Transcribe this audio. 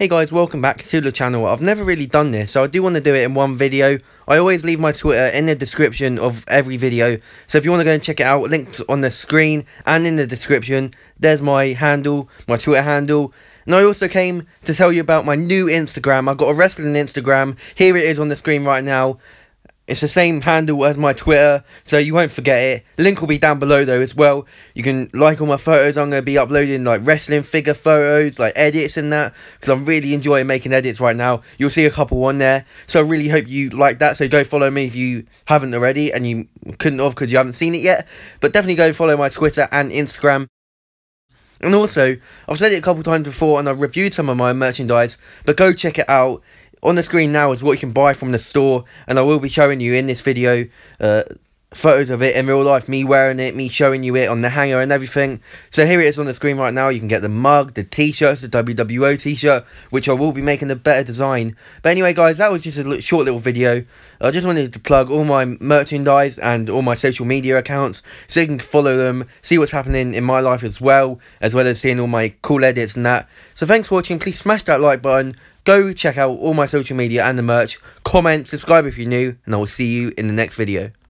Hey guys, welcome back to the channel. I've never really done this, so I do want to do it in one video. I always leave my Twitter in the description of every video, so if you want to go and check it out, links on the screen and in the description. There's my handle, my Twitter handle. And I also came to tell you about my new Instagram. I've got a wrestling Instagram. Here it is on the screen right now. It's the same handle as my Twitter, so you won't forget it. Link will be down below though as well. You can like all my photos. I'm going to be uploading like wrestling figure photos, like edits and that, because I'm really enjoying making edits right now. You'll see a couple on there, so I really hope you like that. So go follow me if you haven't already, and you couldn't have because you haven't seen it yet. But definitely go follow my Twitter and Instagram. And also, I've said it a couple times before and I've reviewed some of my merchandise, but go check it out on the screen now is what you can buy from the store and I will be showing you in this video uh, photos of it in real life, me wearing it, me showing you it on the hanger and everything. So here it is on the screen right now. You can get the mug, the t-shirts, the WWO t-shirt, which I will be making a better design. But anyway, guys, that was just a short little video. I just wanted to plug all my merchandise and all my social media accounts so you can follow them, see what's happening in my life as well, as well as seeing all my cool edits and that. So thanks for watching. Please smash that like button. Go check out all my social media and the merch. Comment, subscribe if you're new, and I will see you in the next video.